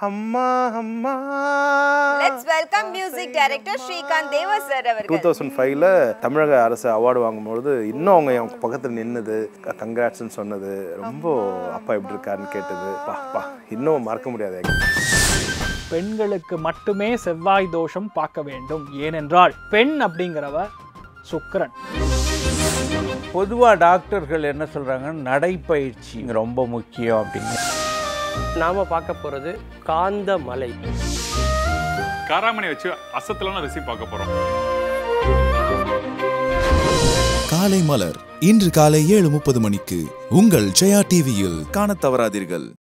அம்மா அம்மா. Let's welcome music director Srikanth Deva sir two அவர்கள் தௌசண்ட் ஃபைவ்ல தமிழக அரசு அவார்டு வாங்கும்பொழுது இன்னும் அவங்க என் பக்கத்தில் நின்னது. கங்க்ராட்ஸ்னு சொன்னது. ரொம்ப அப்பா எப்படி இருக்காருன்னு கேட்டது. பா பா. இன்னும் மறக்க முடியாது பெண்களுக்கு மட்டுமே செவ்வாய் தோஷம் பார்க்க வேண்டும். ஏனென்றால் பெண் அப்படிங்கிறவ சுக்கிரன். பொதுவாக டாக்டர்கள் என்ன சொல்கிறாங்க நடைப்பயிற்சி ரொம்ப முக்கியம் அப்படின்னு. நாம பார்க்க போறது காந்த மலை. காராமணி வச்சு அசத்தலான ரெசிபி பார்க்க போறோம். காலை மலர் இன்று காலை ஏழு முப்பது மணிக்கு உங்கள் ஜெயா டிவியில் காணத் தவறாதீர்கள்.